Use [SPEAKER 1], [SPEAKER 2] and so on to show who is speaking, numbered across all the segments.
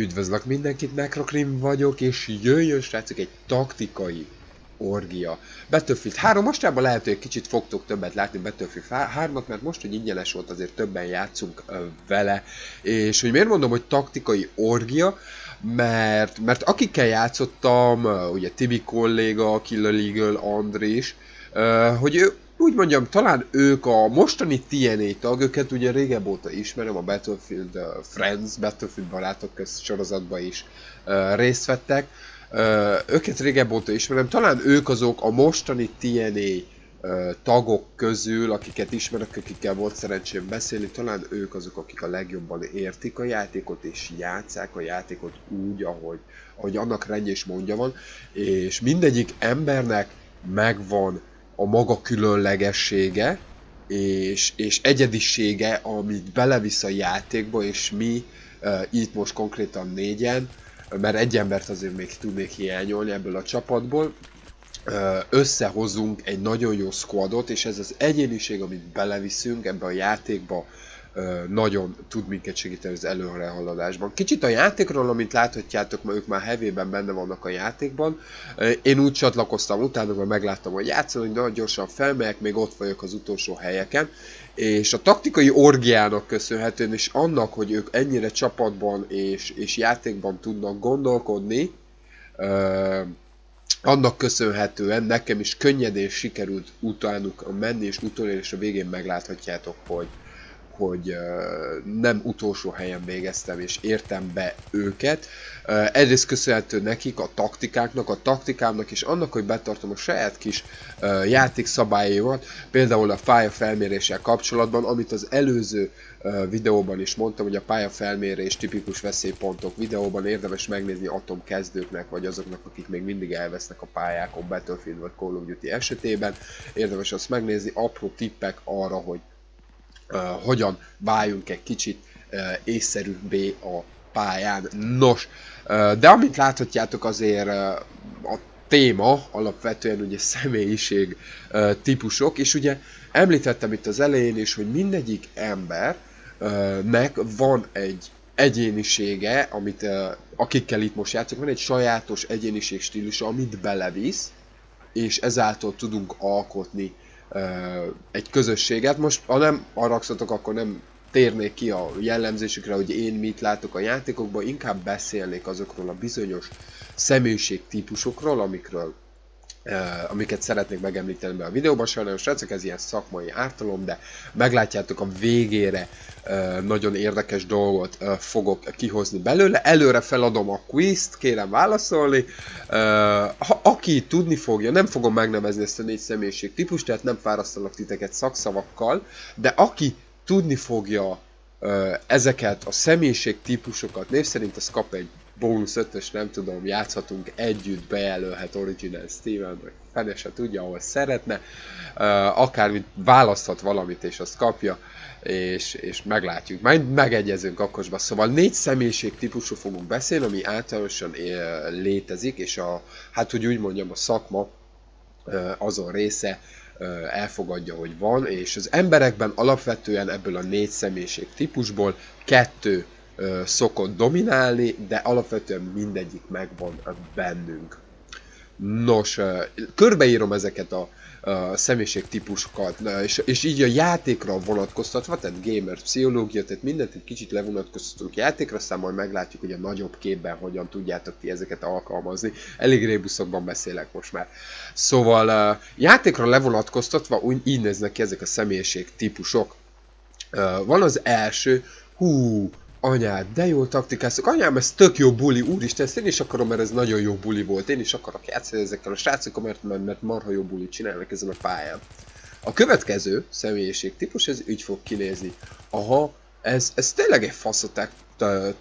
[SPEAKER 1] Üdvözlök mindenkit, Necrokrim vagyok, és jöjjön srácok egy taktikai orgia. Battlefield 3, mostában lehet, hogy egy kicsit fogtok többet látni Battlefield 3-at, mert most, hogy ingyenes volt, azért többen játszunk vele. És hogy miért mondom, hogy taktikai orgia, mert, mert akikkel játszottam, ugye Tibi kolléga, Killer Eagle, Andrés, hogy ő úgy mondjam, talán ők a mostani TNA tag, őket ugye régebb óta ismerem, a Battlefield uh, Friends, Battlefield barátok köz sorozatban is uh, részt vettek. Uh, őket régebb óta ismerem, talán ők azok a mostani TNA uh, tagok közül, akiket ismerek, akikkel volt szerencsém beszélni, talán ők azok, akik a legjobban értik a játékot, és játszák a játékot úgy, ahogy, ahogy annak rendje és mondja van, és mindegyik embernek megvan a maga különlegessége és, és egyedisége, amit belevisz a játékba, és mi uh, itt most konkrétan négyen, mert egy embert azért még tudnék hiányolni ebből a csapatból, összehozunk egy nagyon jó squadot, és ez az egyéniség, amit beleviszünk ebbe a játékba, nagyon tud minket segíteni az előrehaladásban. Kicsit a játékról, amit láthatjátok, ma ők már hevében benne vannak a játékban. Én úgy csatlakoztam utána, mert megláttam, hogy játszani, hogy nagyon gyorsan felmegyek, még ott vagyok az utolsó helyeken. És a taktikai orgiának köszönhetően, és annak, hogy ők ennyire csapatban és, és játékban tudnak gondolkodni, annak köszönhetően nekem is könnyedén sikerült utánuk menni, és utolérni, és a végén megláthatjátok, hogy, hogy nem utolsó helyen végeztem, és értem be őket. Egyrészt köszönhető nekik, a taktikáknak, a taktikámnak, és annak, hogy betartom a saját kis játékszabályaimat, például a pálya felméréssel kapcsolatban, amit az előző videóban is mondtam, hogy a pályafelmérés tipikus veszélypontok videóban érdemes megnézni atom kezdőknek, vagy azoknak, akik még mindig elvesznek a pályákon Battlefield vagy Call of Duty esetében. Érdemes azt megnézni, apró tippek arra, hogy hogyan váljunk egy kicsit észszerűbbé a pályán. Nos, de amint láthatjátok azért a téma alapvetően ugye személyiség típusok, és ugye említettem itt az elején is, hogy mindegyik embernek van egy egyénisége, amit akikkel itt most játszok, van egy sajátos egyéniség stílusa, amit belevisz, és ezáltal tudunk alkotni egy közösséget. Most, ha nem haragszhatok, akkor nem térnék ki a jellemzésükre, hogy én mit látok a játékokban, inkább beszélnék azokról a bizonyos személyiségtípusokról, amikről amiket szeretnék megemlíteni be a videóban, sajnos srácok, ez ilyen szakmai ártalom, de meglátjátok a végére nagyon érdekes dolgot fogok kihozni belőle. Előre feladom a quizt, kérem válaszolni. Ha, aki tudni fogja, nem fogom megnevezni ezt a négy személyiség típust, tehát nem fárasztalak titeket szakszavakkal, de aki tudni fogja ezeket a személyiség típusokat, név szerint az kap egy bónusz 5 nem tudom, játszhatunk együtt, bejelölhet Original Steven, vagy fene se tudja, ahol szeretne, akármit választhat valamit, és azt kapja, és, és meglátjuk. Majd megegyezünk akkosba. Szóval négy személyiség típusú fogunk beszélni, ami általánosan létezik, és a, hát hogy úgy mondjam, a szakma azon része, elfogadja, hogy van, és az emberekben alapvetően ebből a négy személyiség típusból kettő szokott dominálni, de alapvetően mindegyik megvan bennünk. Nos, körbeírom ezeket a, a személyiségtípusokat, és, és így a játékra vonatkoztatva, tehát gamer pszichológia, tehát mindent egy kicsit levonatkoztatunk játékra, aztán majd meglátjuk, hogy a nagyobb képben hogyan tudjátok ti ezeket alkalmazni. Elég rébuszokban beszélek most már. Szóval játékra levonatkoztatva úgy így néznek ki ezek a személyiségtípusok. Van az első, hú, anyád, de jól taktikáztok, anyám, ez tök jó buli, úristen, ezt én is akarom, mert ez nagyon jó buli volt, én is akarok játszani ezekkel a srácokkal, mert, mert marha jó buli csinálnak ezen a pályán. A következő személyiség típus, ez így fog kinézni. Aha, ez, ez tényleg egy faszoták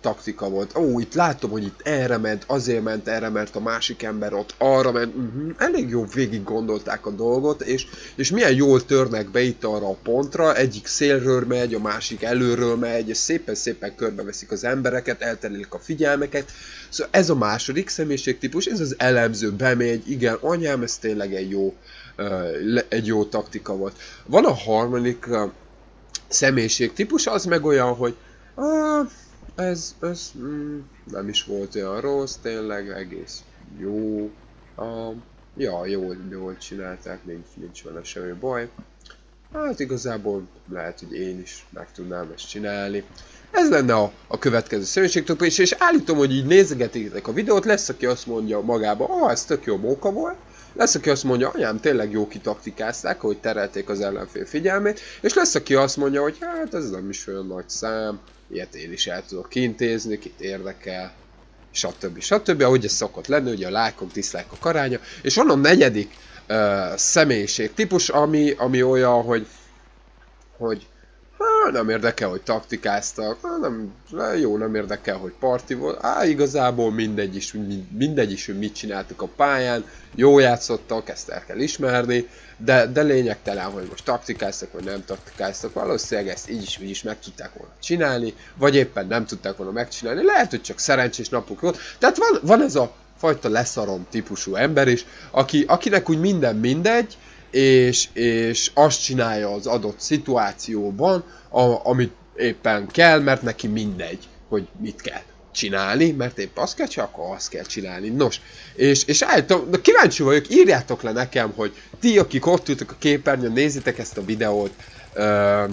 [SPEAKER 1] taktika volt. Ó, itt látom, hogy itt erre ment, azért ment erre, mert a másik ember ott arra ment. Uh-huh. Elég jó végig gondolták a dolgot, és, és milyen jól törnek be itt arra a pontra. Egyik szélről megy, a másik előről megy, és szépen-szépen körbeveszik az embereket, elterelik a figyelmeket. Szóval ez a második személyiségtípus, ez az elemző, bemegy, igen, anyám, ez tényleg egy jó, egy jó taktika volt. Van a harmadik személyiségtípus, az meg olyan, hogy uh, ez, ez mm, nem is volt olyan rossz, tényleg egész jó. Uh, ja, jól, jól csinálták, nincs, nincs vele semmi baj. Hát igazából lehet, hogy én is meg tudnám ezt csinálni. Ez lenne a, a következő személyiségtop, és, és állítom, hogy így nézegetik a videót, lesz, aki azt mondja magába, ah, ez tök jó móka volt, lesz, aki azt mondja, anyám, tényleg jó kitaktikázták, hogy terelték az ellenfél figyelmét, és lesz, aki azt mondja, hogy hát ez nem is olyan nagy szám, ilyet én is el tudok kintézni, kit érdekel, stb. stb. Ahogy ez szokott lenni, ugye a lájkok, diszlájkok aránya, és a negyedik uh, személyiség típus, ami, ami olyan, hogy, hogy nem érdekel, hogy taktikáztak, há, nem, jó, nem érdekel, hogy parti volt. Á, igazából mindegy is, mindegy is, hogy mit csináltuk a pályán, jó játszottak, ezt el kell ismerni, de, de lényegtelen, hogy most taktikáztak, vagy nem taktikáztak, valószínűleg ezt így is, így is meg tudták volna csinálni, vagy éppen nem tudták volna megcsinálni, lehet, hogy csak szerencsés napuk volt. Tehát van, van ez a fajta leszarom típusú ember is, aki, akinek úgy minden mindegy, és, és azt csinálja az adott szituációban, a, amit éppen kell, mert neki mindegy, hogy mit kell csinálni, mert épp azt kell, csak akkor azt kell csinálni. Nos, és, és állítom, de kíváncsi vagyok, írjátok le nekem, hogy ti, akik ott ültök a képernyőn, nézitek ezt a videót, uh,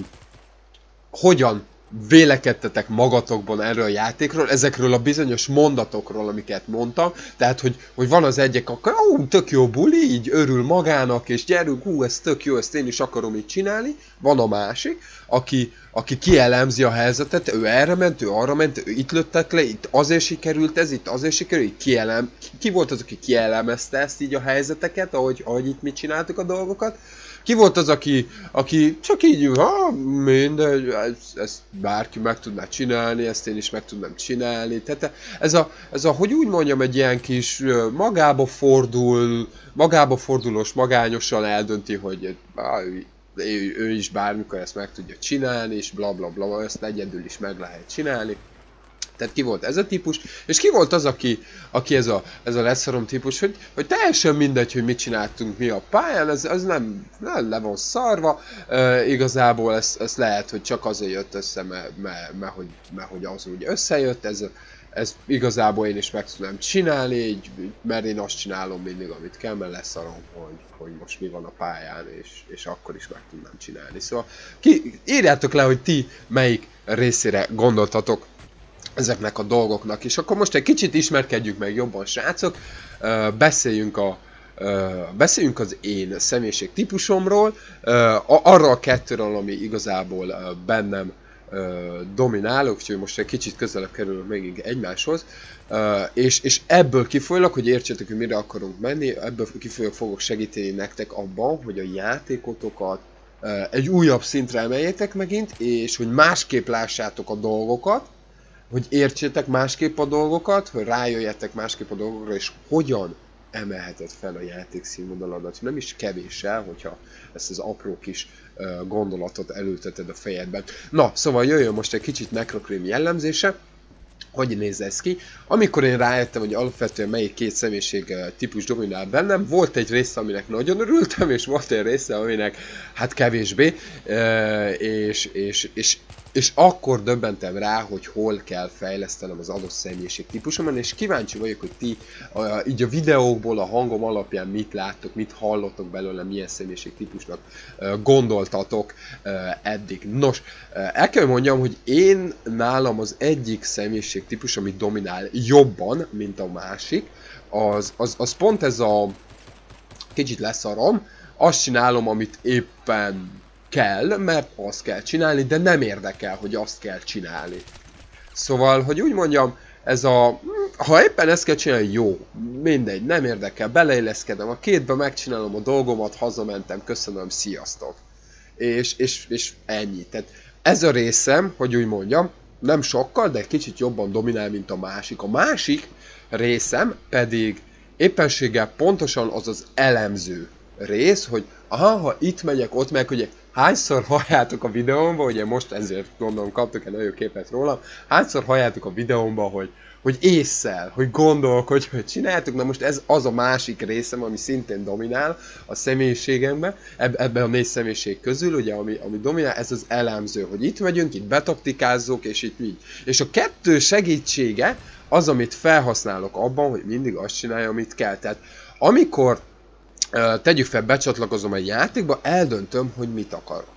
[SPEAKER 1] hogyan vélekedtetek magatokban erről a játékról, ezekről a bizonyos mondatokról, amiket mondtam, tehát, hogy, hogy van az egyik, akkor ó, tök jó buli, így örül magának, és gyerünk, hú, ez tök jó, ezt én is akarom így csinálni, van a másik, aki, aki kielemzi a helyzetet, ő erre ment, ő arra ment, ő itt lőttek le, itt azért sikerült ez, itt azért sikerült, így kielem, ki volt az, aki kielemezte ezt így a helyzeteket, ahogy, ahogy itt mit csináltuk a dolgokat, ki volt az, aki, aki csak így, ha, mindegy, ezt, ezt bárki meg tudná csinálni, ezt én is meg tudnám csinálni. Tehát ez a, ez a, hogy úgy mondjam, egy ilyen kis magába fordul, magába fordulós, magányosan eldönti, hogy ő, ő is bármikor ezt meg tudja csinálni, és bla bla bla, ezt egyedül is meg lehet csinálni. Tehát ki volt ez a típus, és ki volt az, aki, aki ez a, ez a leszarom típus, hogy, hogy teljesen mindegy, hogy mit csináltunk mi a pályán, ez, ez nem, nem le van szarva, e, igazából ez, ez lehet, hogy csak azért jött össze, mert, mert, mert, hogy, mert hogy az úgy összejött, ez, ez igazából én is meg tudnám csinálni, így, mert én azt csinálom mindig, amit kell, mert leszarom, hogy, hogy most mi van a pályán, és, és akkor is meg tudnám csinálni. Szóval ki, írjátok le, hogy ti melyik részére gondoltatok ezeknek a dolgoknak. És akkor most egy kicsit ismerkedjünk meg jobban, srácok, beszéljünk a, beszéljünk az én személyiség típusomról, arra a kettőről, ami igazából bennem dominál, úgyhogy most egy kicsit közelebb kerülünk még egymáshoz, és, és ebből kifolyólag, hogy értsétek, hogy mire akarunk menni, ebből kifolyólag fogok segíteni nektek abban, hogy a játékotokat egy újabb szintre emeljétek megint, és hogy másképp lássátok a dolgokat, hogy értsétek másképp a dolgokat, hogy rájöjjetek másképp a dolgokra, és hogyan emelheted fel a játék színvonaladat. Nem is kevéssel, hogyha ezt az apró kis gondolatot elülteted a fejedben. Na, szóval jöjjön most egy kicsit Necrocrim jellemzése. Hogy néz ez ki? Amikor én rájöttem, hogy alapvetően melyik két személyiség típus dominál bennem, volt egy része, aminek nagyon örültem, és volt egy része, aminek hát kevésbé, és, és, és és akkor döbbentem rá, hogy hol kell fejlesztenem az adott személyiség típusomon, és kíváncsi vagyok, hogy ti a, így a videókból, a hangom alapján mit láttok, mit hallottok belőle, milyen személyiség típusnak gondoltatok eddig. Nos, el kell mondjam, hogy én nálam az egyik személyiség típus, ami dominál jobban, mint a másik, az, az, az pont ez a kicsit leszarom, azt csinálom, amit éppen kell, mert azt kell csinálni, de nem érdekel, hogy azt kell csinálni. Szóval, hogy úgy mondjam, ez a... Ha éppen ezt kell csinálni, jó, mindegy, nem érdekel, beleilleszkedem a kétbe, megcsinálom a dolgomat, hazamentem, köszönöm, sziasztok. És, és, és ennyi. Tehát ez a részem, hogy úgy mondjam, nem sokkal, de kicsit jobban dominál, mint a másik. A másik részem pedig éppenséggel pontosan az az elemző rész, hogy aha, ha itt megyek, ott megyek, ugye hányszor halljátok a videómba, ugye most ezért gondolom kaptok egy nagyon képet róla, hányszor halljátok a videómba, hogy, hogy észszel, hogy gondolkodj, hogy csináltuk. Na most ez az a másik részem, ami szintén dominál a személyiségemben, eb- ebben a négy személyiség közül, ugye, ami, ami dominál, ez az elemző, hogy itt vagyunk, itt betaktikázzuk, és itt így. És a kettő segítsége az, amit felhasználok abban, hogy mindig azt csinálja, amit kell. Tehát amikor tegyük fel, becsatlakozom egy játékba, eldöntöm, hogy mit akarok.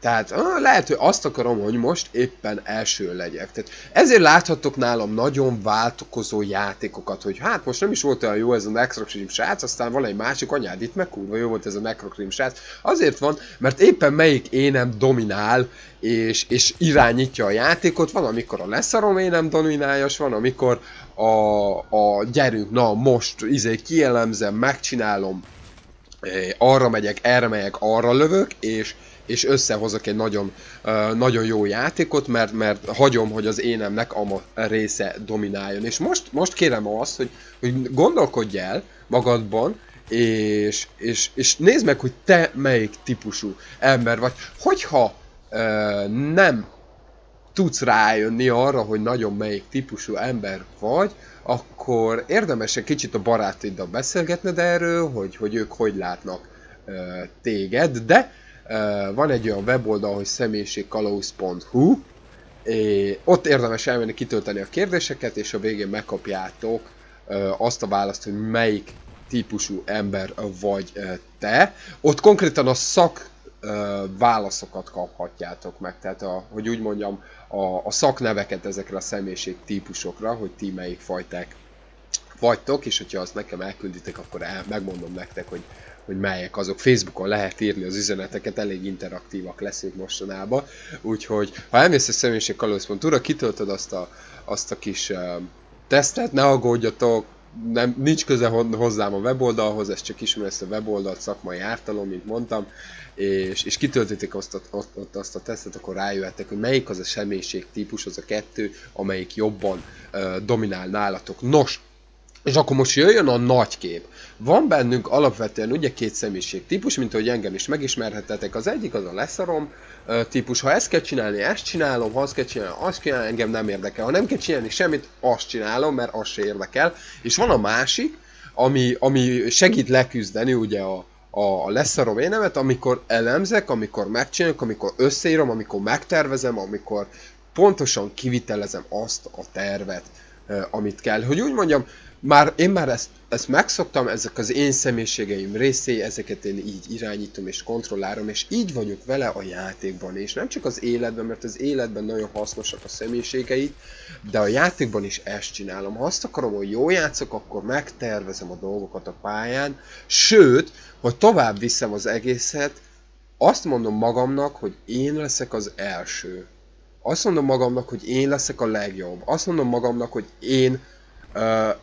[SPEAKER 1] Tehát lehet, hogy azt akarom, hogy most éppen első legyek. Tehát ezért láthatok nálam nagyon váltokozó játékokat, hogy hát most nem is volt olyan jó ez a Necrocrim srác, aztán van egy másik anyád itt, meg kurva jó volt ez a Necrocrim srác. Azért van, mert éppen melyik énem dominál, és, és irányítja a játékot, van amikor a leszarom énem dominálja, van amikor a, a gyerünk, na most izé kielemzem, megcsinálom, arra megyek, erre megyek, arra lövök, és és összehozok egy nagyon, nagyon jó játékot, mert, mert hagyom, hogy az énemnek a része domináljon. És most, most kérem azt, hogy, hogy gondolkodj el magadban, és, és, és nézd meg, hogy te melyik típusú ember vagy. Hogyha uh, nem tudsz rájönni arra, hogy nagyon melyik típusú ember vagy, akkor érdemes egy kicsit a barátaiddal beszélgetned erről, hogy, hogy ők hogy látnak uh, téged, de van egy olyan weboldal, hogy személyiségkalauz.hu, ott érdemes elmenni kitölteni a kérdéseket, és a végén megkapjátok azt a választ, hogy melyik típusú ember vagy te. Ott konkrétan a szak válaszokat kaphatjátok meg, tehát a, hogy úgy mondjam, a, a szakneveket ezekre a személyiség típusokra, hogy ti melyik fajták vagytok, és hogyha azt nekem elkülditek, akkor el, megmondom nektek, hogy hogy melyek azok. Facebookon lehet írni az üzeneteket, elég interaktívak leszünk mostanában. Úgyhogy, ha elmész a személyiségkalóz.hu-ra, kitöltöd azt a, azt a kis uh, tesztet, ne aggódjatok, nem, nincs köze hozzám a weboldalhoz, ez csak ismer ezt a weboldalt, szakmai ártalom, mint mondtam, és, és kitöltitek azt a, azt, azt a tesztet, akkor rájöhettek, hogy melyik az a személyiség típus, az a kettő, amelyik jobban uh, dominál nálatok. Nos, és akkor most jöjjön a nagy kép. Van bennünk alapvetően ugye két személyiség típus, mint ahogy engem is megismerhettetek. Az egyik az a leszarom típus. Ha ezt kell csinálni, ezt csinálom, ha azt kell csinálni, azt csinálom, engem nem érdekel. Ha nem kell csinálni semmit, azt csinálom, mert az se érdekel. És van a másik, ami, ami segít leküzdeni ugye a, a leszarom énemet, amikor elemzek, amikor megcsinálok, amikor összeírom, amikor megtervezem, amikor pontosan kivitelezem azt a tervet, amit kell. Hogy úgy mondjam, már én már ezt, ezt megszoktam, ezek az én személyiségeim részé, ezeket én így irányítom és kontrollálom, és így vagyok vele a játékban, és nem csak az életben, mert az életben nagyon hasznosak a személyiségeit, de a játékban is ezt csinálom. Ha azt akarom, hogy jó játszok, akkor megtervezem a dolgokat a pályán, sőt, hogy tovább viszem az egészet, azt mondom magamnak, hogy én leszek az első. Azt mondom magamnak, hogy én leszek a legjobb. Azt mondom magamnak, hogy én uh,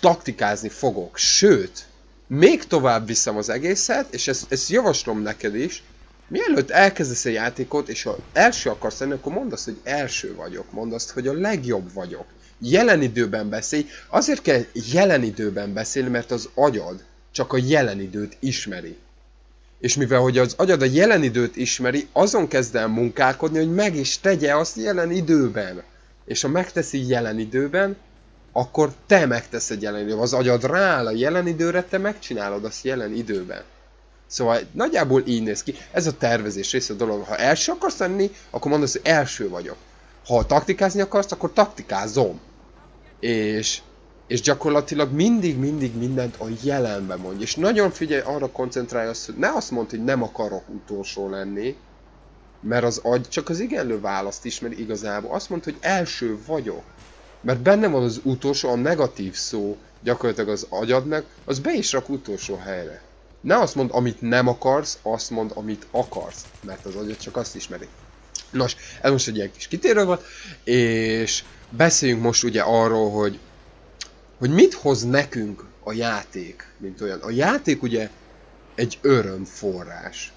[SPEAKER 1] taktikázni fogok. Sőt, még tovább viszem az egészet, és ezt, ezt javaslom neked is, mielőtt elkezdesz a játékot, és ha első akarsz lenni, akkor mondd azt, hogy első vagyok, mondd azt, hogy a legjobb vagyok. Jelen időben beszélj, azért kell jelen időben beszélni, mert az agyad csak a jelen időt ismeri. És mivel hogy az agyad a jelen időt ismeri, azon kezd el munkálkodni, hogy meg is tegye azt jelen időben. És ha megteszi jelen időben, akkor te megteszed jelen időben. Az agyad rááll a jelen időre, te megcsinálod azt jelen időben. Szóval nagyjából így néz ki. Ez a tervezés része a dolog. Ha első akarsz lenni, akkor mondasz, hogy első vagyok. Ha taktikázni akarsz, akkor taktikázom. És, és gyakorlatilag mindig, mindig mindent a jelenben mondj. És nagyon figyelj, arra koncentrálj azt, hogy ne azt mondd, hogy nem akarok utolsó lenni, mert az agy csak az igenlő választ ismeri igazából. Azt mondd, hogy első vagyok. Mert benne van az utolsó, a negatív szó gyakorlatilag az agyadnak, az be is rak utolsó helyre. Ne azt mond, amit nem akarsz, azt mond, amit akarsz, mert az agyad csak azt ismeri. Nos, ez most egy ilyen kis kitérő volt, és beszéljünk most ugye arról, hogy, hogy mit hoz nekünk a játék, mint olyan. A játék ugye egy örömforrás.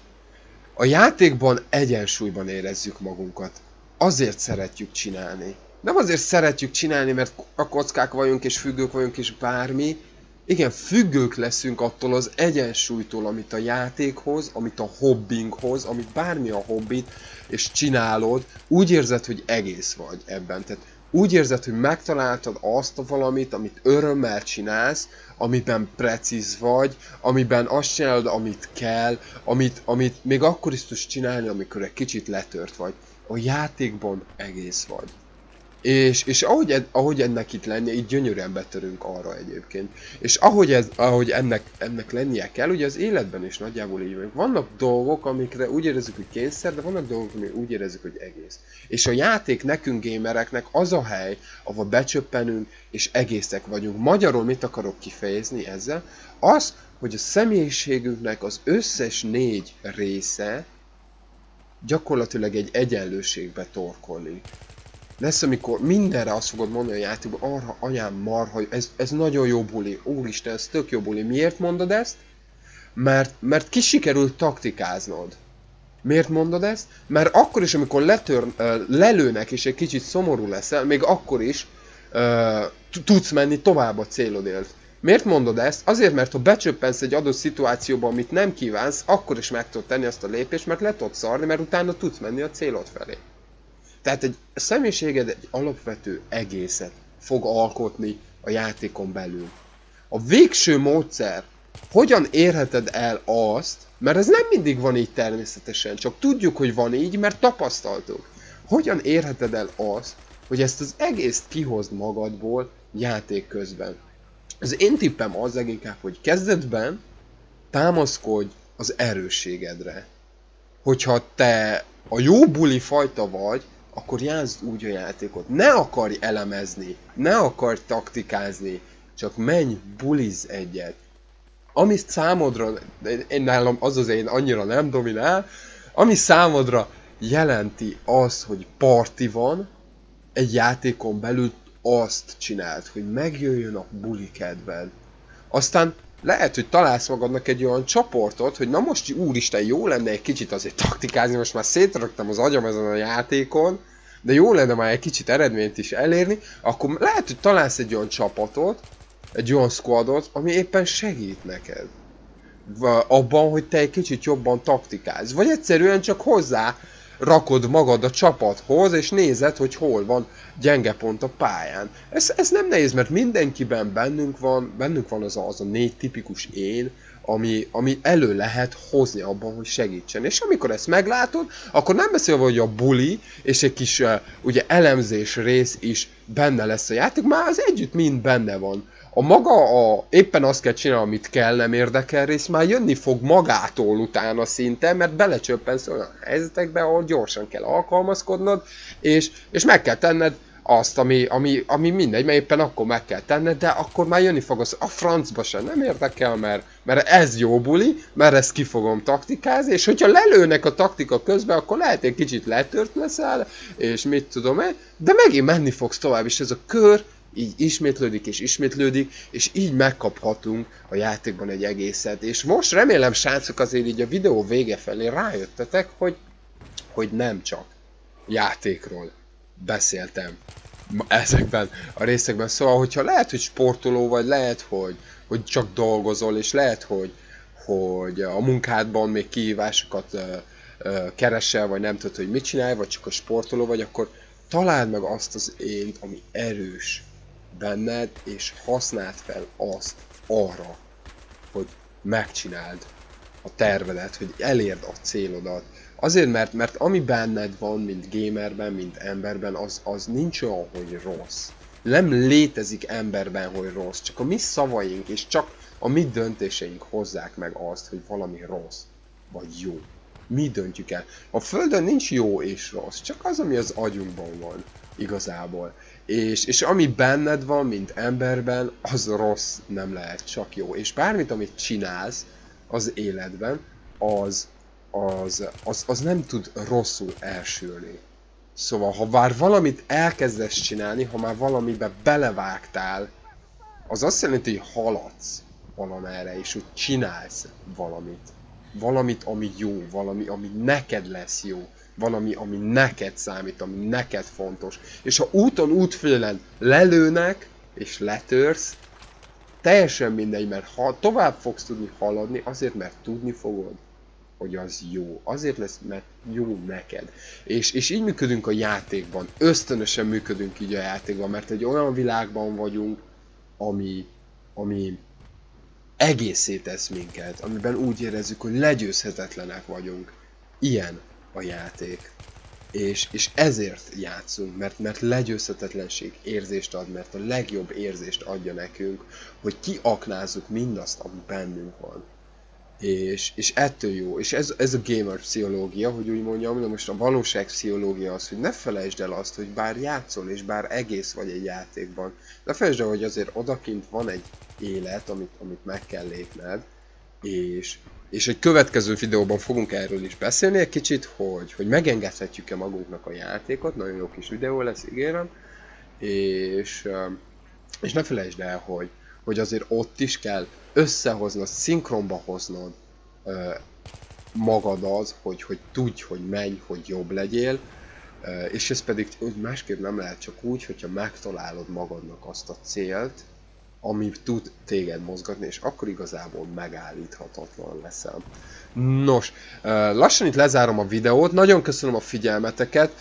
[SPEAKER 1] A játékban egyensúlyban érezzük magunkat. Azért szeretjük csinálni nem azért szeretjük csinálni, mert a kockák vagyunk, és függők vagyunk, és bármi. Igen, függők leszünk attól az egyensúlytól, amit a játékhoz, amit a hobbinghoz, amit bármi a hobbit, és csinálod, úgy érzed, hogy egész vagy ebben. Tehát úgy érzed, hogy megtaláltad azt a valamit, amit örömmel csinálsz, amiben precíz vagy, amiben azt csinálod, amit kell, amit, amit még akkor is tudsz csinálni, amikor egy kicsit letört vagy. A játékban egész vagy. És, és ahogy, ed, ahogy ennek itt lennie, így gyönyörűen betörünk arra egyébként. És ahogy, ez, ahogy ennek, ennek lennie kell, ugye az életben is nagyjából így van. Vannak dolgok, amikre úgy érezzük, hogy kényszer, de vannak dolgok, amik úgy érezzük, hogy egész. És a játék nekünk gamereknek az a hely, ahol becsöppenünk és egészek vagyunk. Magyarul mit akarok kifejezni ezzel? Az, hogy a személyiségünknek az összes négy része gyakorlatilag egy egyenlőségbe torkolni lesz, amikor mindenre azt fogod mondani a játékban, arra anyám marha, ez, ez nagyon jó buli, úristen, ez tök jó buli. Miért mondod ezt? Mert, mert ki sikerült taktikáznod. Miért mondod ezt? Mert akkor is, amikor letör, lelőnek és egy kicsit szomorú leszel, még akkor is uh, tudsz menni tovább a célodért. Miért mondod ezt? Azért, mert ha becsöppensz egy adott szituációba, amit nem kívánsz, akkor is meg tudod tenni azt a lépést, mert le tudod szarni, mert utána tudsz menni a célod felé. Tehát egy személyiséged egy alapvető egészet fog alkotni a játékon belül. A végső módszer, hogyan érheted el azt, mert ez nem mindig van így természetesen, csak tudjuk, hogy van így, mert tapasztaltuk. Hogyan érheted el azt, hogy ezt az egész kihozd magadból játék közben? Az én tippem az leginkább, hogy kezdetben támaszkodj az erősségedre. Hogyha te a jó buli fajta vagy, akkor játszd úgy a játékot. Ne akarj elemezni, ne akarj taktikázni, csak menj, buliz egyet. Ami számodra, én nálam az az én annyira nem dominál, ami számodra jelenti az, hogy parti van, egy játékon belül azt csináld, hogy megjöjjön a buli kedved. Aztán lehet, hogy találsz magadnak egy olyan csoportot, hogy na most úristen, jó lenne egy kicsit azért taktikázni, most már szétraktam az agyam ezen a játékon, de jó lenne már egy kicsit eredményt is elérni, akkor lehet, hogy találsz egy olyan csapatot, egy olyan squadot, ami éppen segít neked. Abban, hogy te egy kicsit jobban taktikálsz. Vagy egyszerűen csak hozzá rakod magad a csapathoz, és nézed, hogy hol van gyenge pont a pályán. Ez, ez nem nehéz, mert mindenkiben bennünk van, bennünk van az a, az a négy tipikus én, ami, ami elő lehet hozni abban, hogy segítsen. És amikor ezt meglátod, akkor nem beszélve, hogy a buli és egy kis uh, ugye elemzés rész is benne lesz a játék, már az együtt mind benne van. A maga, a, éppen azt kell csinálni, amit kell, nem érdekel rész, már jönni fog magától utána szinte, mert belecsöppensz olyan helyzetekbe, ahol gyorsan kell alkalmazkodnod, és, és meg kell tenned azt, ami, ami, ami mindegy, mert éppen akkor meg kell tenned, de akkor már jönni fog az, a francba sem. Nem érdekel, mert, mert ez jó buli, mert ezt ki fogom taktikázni, és hogyha lelőnek a taktika közben, akkor lehet egy kicsit letört leszel, és mit tudom én, de megint menni fogsz tovább, és ez a kör így ismétlődik és ismétlődik, és így megkaphatunk a játékban egy egészet. És most remélem, srácok, azért így a videó vége felé rájöttetek, hogy, hogy nem csak játékról beszéltem ezekben a részekben. Szóval, hogyha lehet, hogy sportoló vagy, lehet, hogy, hogy csak dolgozol, és lehet, hogy, hogy a munkádban még kihívásokat uh, keresel, vagy nem tudod, hogy mit csinálj, vagy csak a sportoló vagy, akkor találd meg azt az ént, ami erős benned, és használd fel azt arra, hogy megcsináld a tervedet, hogy elérd a célodat, Azért, mert, mert ami benned van, mint gamerben, mint emberben, az, az nincs olyan, hogy rossz. Nem létezik emberben, hogy rossz, csak a mi szavaink és csak a mi döntéseink hozzák meg azt, hogy valami rossz vagy jó. Mi döntjük el. A Földön nincs jó és rossz, csak az, ami az agyunkban van igazából. És, és ami benned van, mint emberben, az rossz nem lehet, csak jó. És bármit, amit csinálsz az életben, az az, az, az nem tud rosszul elsülni. Szóval, ha már valamit elkezdesz csinálni, ha már valamibe belevágtál, az azt jelenti, hogy haladsz valamerre, és hogy csinálsz valamit. Valamit, ami jó, valami, ami neked lesz jó, valami, ami neked számít, ami neked fontos. És ha úton, útfélen lelőnek, és letörsz, teljesen mindegy, mert ha tovább fogsz tudni haladni, azért, mert tudni fogod, hogy az jó. Azért lesz, mert jó neked. És, és így működünk a játékban. Ösztönösen működünk így a játékban, mert egy olyan világban vagyunk, ami, ami egészé tesz minket, amiben úgy érezzük, hogy legyőzhetetlenek vagyunk. Ilyen a játék. És, és ezért játszunk, mert, mert legyőzhetetlenség érzést ad, mert a legjobb érzést adja nekünk, hogy kiaknázzuk mindazt, ami bennünk van. És, és ettől jó, és ez, ez a gamer pszichológia, hogy úgy mondjam, de most a valóság pszichológia az, hogy ne felejtsd el azt, hogy bár játszol, és bár egész vagy egy játékban, ne felejtsd el, hogy azért odakint van egy élet, amit, amit meg kell lépned, és, és egy következő videóban fogunk erről is beszélni egy kicsit, hogy, hogy megengedhetjük-e magunknak a játékot, nagyon jó kis videó lesz, ígérem, és, és ne felejtsd el, hogy, hogy azért ott is kell összehoznod, szinkronba hoznod magadat, hogy, hogy tudj, hogy menj, hogy jobb legyél, és ez pedig másképp nem lehet csak úgy, hogyha megtalálod magadnak azt a célt, ami tud téged mozgatni, és akkor igazából megállíthatatlan leszel. Nos, lassan itt lezárom a videót, nagyon köszönöm a figyelmeteket.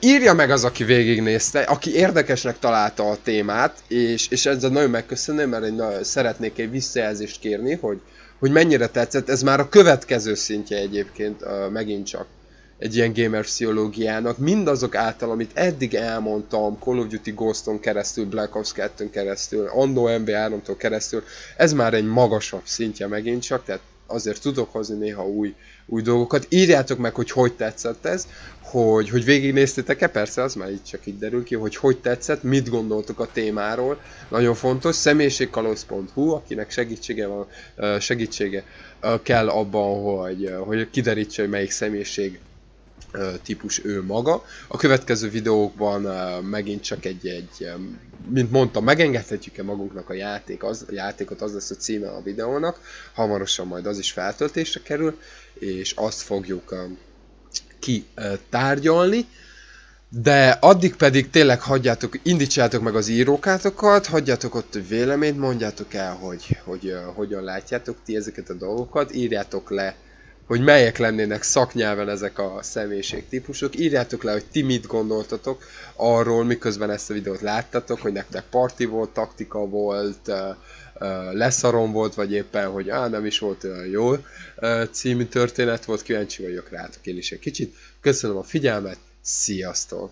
[SPEAKER 1] Írja meg az, aki végignézte, aki érdekesnek találta a témát, és, és ezzel nagyon megköszönöm, mert egy, szeretnék egy visszajelzést kérni, hogy, hogy mennyire tetszett. Ez már a következő szintje egyébként, megint csak egy ilyen gamer pszichológiának, mindazok által, amit eddig elmondtam, Call of Duty Ghost-on keresztül, Black Ops 2-n keresztül, Anno MB3-tól keresztül, ez már egy magasabb szintje megint csak, tehát azért tudok hozni néha új, új dolgokat. Írjátok meg, hogy hogy tetszett ez, hogy, hogy végignéztétek-e, persze az már így csak így derül ki, hogy hogy tetszett, mit gondoltok a témáról, nagyon fontos, személyiségkalosz.hu, akinek segítsége van, segítsége kell abban, hogy, hogy kiderítse, hogy melyik személyiség típus ő maga. A következő videókban megint csak egy, egy mint mondtam, megengedhetjük-e magunknak a, játék, az, a játékot, az lesz a címe a videónak, hamarosan majd az is feltöltésre kerül, és azt fogjuk kitárgyalni. De addig pedig tényleg hagyjátok, indítsátok meg az írókátokat, hagyjátok ott véleményt, mondjátok el, hogy, hogy uh, hogyan látjátok ti ezeket a dolgokat, írjátok le hogy melyek lennének szaknyelven ezek a személyiségtípusok. Írjátok le, hogy ti mit gondoltatok arról, miközben ezt a videót láttatok, hogy nektek parti volt, taktika volt, leszarom volt, vagy éppen, hogy á, nem is volt olyan jó című történet volt, kíváncsi vagyok rátok én is egy kicsit. Köszönöm a figyelmet, sziasztok!